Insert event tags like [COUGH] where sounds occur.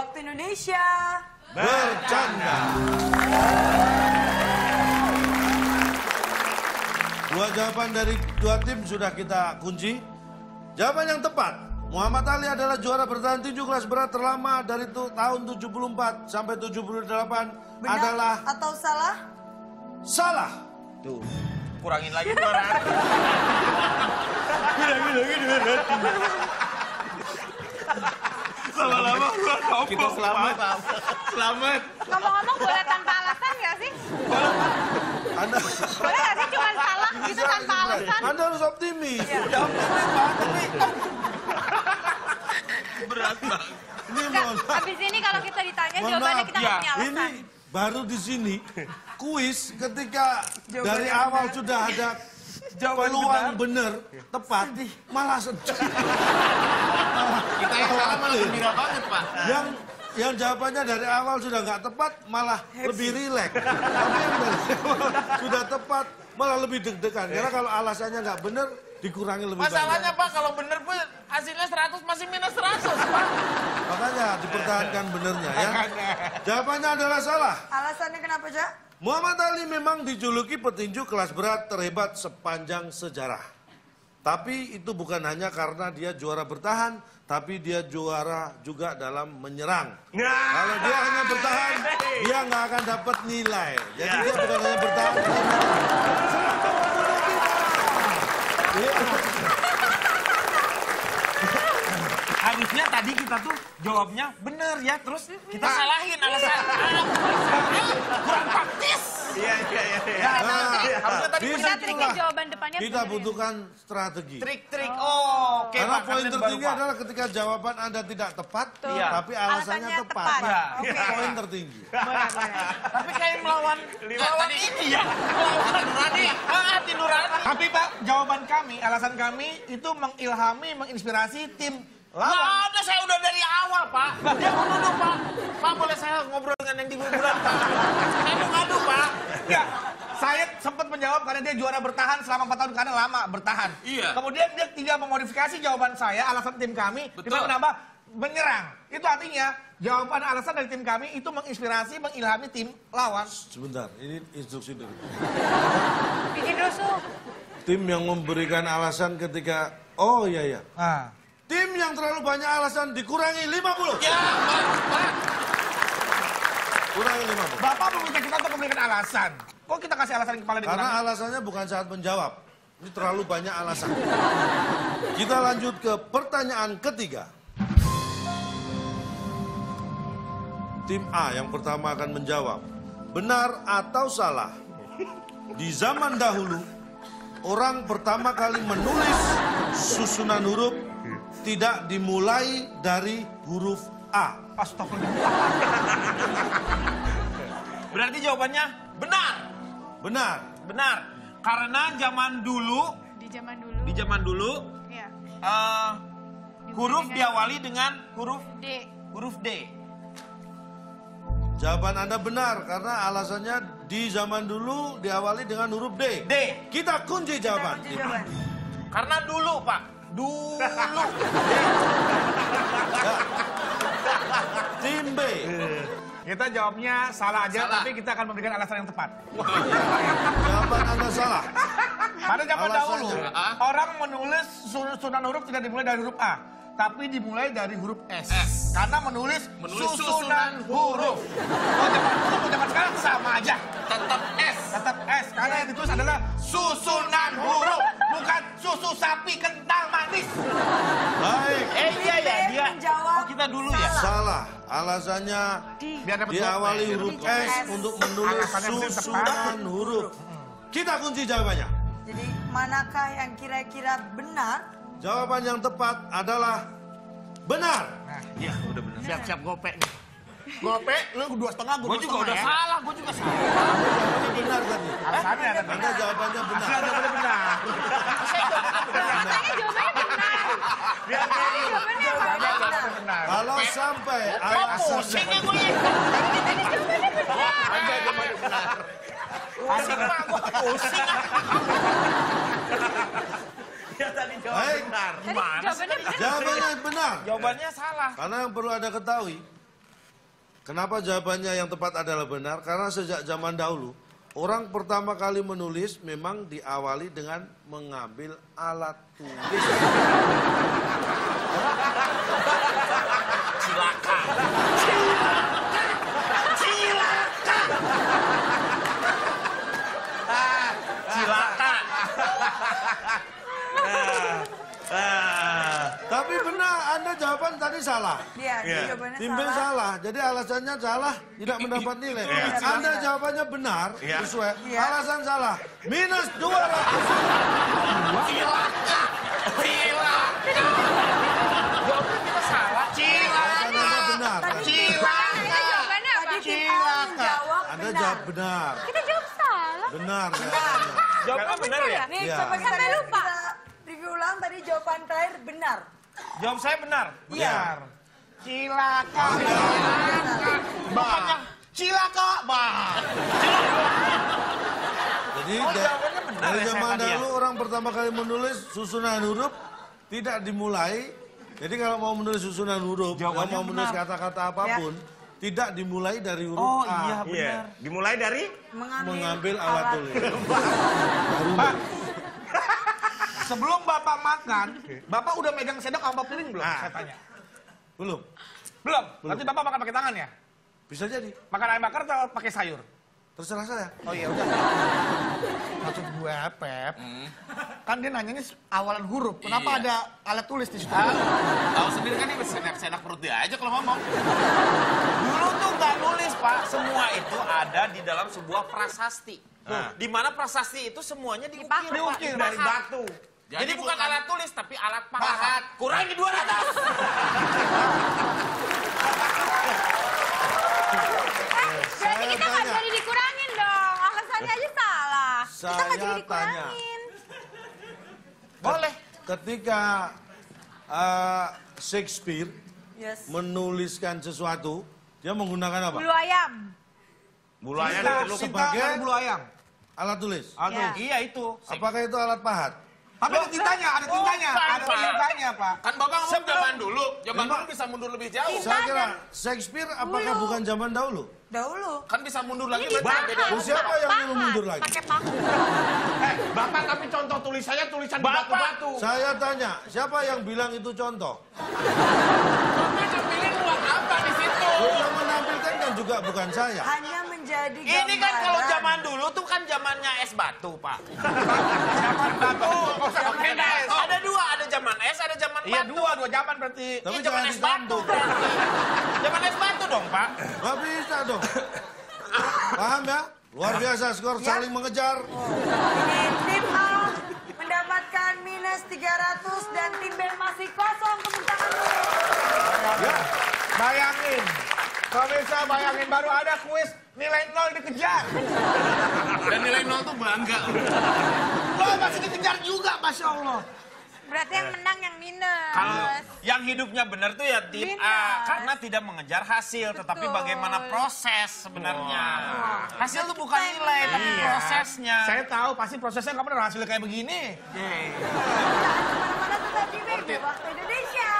Waktu Indonesia. Bercanda. Dua jawaban dari dua tim sudah kita kunci. Jawaban yang tepat. Muhammad Ali adalah juara bertahan tinju kelas berat terlama dari tu- tahun 74 sampai 78 Benar adalah atau salah? salah. Tuh, kurangin lagi 200. [LAUGHS] Lama-lama gua. Kita selamat. Selamat. Ngomong-ngomong boleh tanpa alasan nggak sih? Anda, Boleh nggak sih cuma salah gitu tanpa alasan? Anda harus optimis. Udah optimis Pak. Tapi Berat banget. ini Nggak, mohon maaf. abis ini kalau kita ditanya Mohon jawabannya maaf, kita nggak ya, punya Ini alasan. baru di sini kuis ketika Jawaban dari awal sudah ada Jawaban peluang benar tepat malah sedih. Malah gembira banget, Pak. yang yang jawabannya dari awal sudah nggak tepat malah lebih rileks. Tapi yang dari awal sudah tepat malah lebih deg-degan. Karena kalau alasannya nggak benar dikurangi lebih Masalahnya, banyak. Pak, kalau bener pun hasilnya 100 masih minus 100, Pak. Makanya dipertahankan benernya ya. Jawabannya adalah salah. Alasannya kenapa, Cak? Muhammad Ali memang dijuluki petinju kelas berat terhebat sepanjang sejarah. Tapi itu bukan hanya karena dia juara bertahan, tapi dia juara juga dalam menyerang. Kalau dia hanya bertahan, dia nggak akan dapat nilai. Jadi dia bukan hanya bertahan. dia. Iya. Harusnya tadi kita tuh jawabnya bener ya, terus Kita salahin alasan. Ah, kurang praktis. Harusnya tadi di Kita triknya situlah jawaban depannya kita ya. butuhkan strategi. Trik-trik. Oh, oke, Karena poin tertinggi adalah ketika jawaban Anda tidak tepat, Iya. tapi alasannya tepat. Iya. Poin tertinggi. Tapi kayak melawan melawan ini ya. Melawan Nurani. Ah, hati Nurani. Tapi Pak, jawaban kami, alasan kami itu mengilhami, menginspirasi tim Nggak lawan. ada, saya udah dari awal, Pak. Dia menuduh, Pak. Pak, boleh saya ngobrol dengan yang di kuburan, Pak? Ngadu, Pak. Enggak, saya sempat menjawab karena dia juara bertahan selama 4 tahun karena lama bertahan. Iya. Kemudian dia tinggal memodifikasi jawaban saya, alasan tim kami, Betul. dengan menambah menyerang. Itu artinya jawaban alasan dari tim kami itu menginspirasi, mengilhami tim lawan. Sebentar, ini instruksi dulu. Bikin rusuh. Tim yang memberikan alasan ketika, oh iya iya. Nah. Tim yang terlalu banyak alasan dikurangi 50. Ya, Pak. Pak. Kurangi 50. Bapak meminta kita untuk memberikan alasan. Kok kita kasih alasan kepala di Karena alasannya bukan saat menjawab. Ini terlalu banyak alasan. Kita lanjut ke pertanyaan ketiga. Tim A yang pertama akan menjawab. Benar atau salah? Di zaman dahulu, orang pertama kali menulis susunan huruf tidak dimulai dari huruf A. Astagfirullah. Berarti jawabannya benar. Benar. Benar. Karena zaman dulu, Di zaman dulu. di zaman dulu, Iya. eh, huruf dengan- diawali dengan huruf D. huruf D. Jawaban Anda benar karena alasannya di zaman dulu diawali dengan huruf D. D. Kita kunci jawaban. Kunci jawaban. Karena dulu, Pak. Dulu. [LAUGHS] Tim B. [LAUGHS] Kita jawabnya salah aja, Salah. tapi kita akan memberikan alasan yang tepat. Jawaban Anda salah. Pada zaman dahulu, Ah. orang menulis su- susunan huruf tidak dimulai dari huruf A, tapi dimulai dari huruf S. S. Karena menulis, Menulis susunan susunan huruf. Mau zaman dulu, zaman sekarang sama aja. Tetap S. Tetap S, karena yang ditulis adalah susunan huruf, bukan susu sapi kental manis. Baik. Eh, iya ya, Tim dia. menjawab Oh, kita dulu ya. Salah. Alasannya Biar diawali huruf S S. untuk menulis benar susunan huruf. Kita kunci jawabannya. Jadi manakah yang kira-kira benar? Jawaban yang tepat adalah benar. Iya, udah benar. Siap-siap gopek nih. Gopek, lu dua setengah, gue juga setengah udah ya. salah, gue juga salah. Benar tadi. Alasannya ada Anda jawabannya benar. Hasil jawabannya benar. Makanya jawabannya benar. Biar jawabannya benar. Kalau sampai ya ya? Ada jawabannya benar. Pusing, Gimana jawabannya benar. Jawabannya benar. Jawabannya salah. Karena yang perlu Anda ketahui, Kenapa jawabannya yang tepat adalah benar? Karena sejak zaman dahulu, orang pertama kali menulis memang diawali dengan mengambil alat tulis. Cilaka. Cilaka. Tapi benar, Anda jawaban tadi salah. Iya, dia jawabannya Timbel salah. salah, jadi alasannya salah, tidak mendapat nilai. Anda jawabannya benar, sesuai. Iya. Alasan salah, minus 200. Cilaka. Cilaka. Jawaban kita salah. Cilaka. Benar. Kita jawabannya apa? Tadi tim A menjawab Anda benar. jawab benar. Kita jawab salah. Benar, jawabannya. Jawabannya benar ya? Nih, Iya. coba kita, Sampai lupa. kita review ulang tadi jawaban terakhir benar. Jawab saya benar. Iya. Benar. Cilaka. Bukannya cilaka, Bang. Jadi Oh, da- jawabannya benar dari ya, zaman ya? dahulu orang pertama kali menulis susunan huruf tidak dimulai. Jadi kalau mau menulis susunan huruf, kalau mau menulis kata-kata apa pun, tidak dimulai dari huruf Oh A. iya benar. Dimulai dari Mengambil, Mengambil alat tulis. [LAUGHS] Pak, sebelum Bapak makan, Bapak udah megang sendok apa piring belum? Nah. Saya tanya. Belum. Belum. Nanti Bapak makan pakai tangan ya? Bisa jadi. Makan ayam bakar atau pakai sayur? Terserah saya. Oh iya udah. [LAUGHS] Maksud gue, Pep, kan dia nanyanya awalan huruf. Kenapa ada alat tulis di situ? Tahu sendiri kan ini senak-senak perut dia aja kalau ngomong. Dulu tuh nggak nulis pak, semua itu ada di dalam sebuah prasasti. Di mana prasasti itu semuanya diukir, Diukir dari batu. Jadi, bukan, alat tulis tapi alat pahat. Kurangi 200. Berarti kita nggak tanya. jadi dikurangin dong. Alasannya aja salah. kita nggak Saya jadi tanya. dikurangin. Boleh. Ketika uh, Shakespeare Yes. menuliskan sesuatu, dia menggunakan apa? Bulu ayam. Bulu ayam Cinta, dulu. cinta sebagai- dari bulu ayam. Alat tulis. Ya. Iya itu. Apakah itu alat pahat? Tapi ada tintanya, ada tintanya, bukan, ada tintanya, Pak. Kan bapak ngomong zaman dulu. Zaman dulu bisa mundur lebih jauh. Saya kira Shakespeare apakah bukan zaman dahulu? Dahulu. Kan bisa mundur lagi. Ini berarti beda. Oh, siapa yang nyuruh mundur lagi? Pakai paku. Eh, bapak tapi contoh tulisannya tulisan Bapak. batu-batu. Saya tanya, siapa yang bilang itu contoh? Bapak ngambilin buat apa di situ? Yang menampilkan kan juga bukan saya. Hanya menjadi gambaran. Ini kan kalau zaman dulu tuh kan zamannya es batu, Pak. [LAUGHS] Zaman batu. Oke, nah, ada dua, ada zaman es, ada zaman Iya, batu. dua, dua zaman berarti. Tapi Iya, zaman es batu. [LAUGHS] Zaman es batu dong, Pak. Gak bisa dong. Paham ya? Luar biasa skor saling mengejar. Ini tim A mendapatkan minus 300 dan tim B masih kosong. Tepuk tangan dulu. Ya, Bayangin. Pemirsa bayangin baru ada kuis nilai nol dikejar. Dan nilai nol tuh bangga. Lo masih dikejar juga, Masya Allah. Berarti yang menang yang minus. Kalau yang hidupnya benar tuh ya tim A Minus. karena tidak mengejar hasil, tetapi Betul. bagaimana proses sebenarnya. Hasil tuh bukan nilai, tapi Iya. prosesnya. Saya tahu pasti prosesnya nggak pernah hasilnya kayak begini. Ke mana-mana tetap di media waktu Indonesia.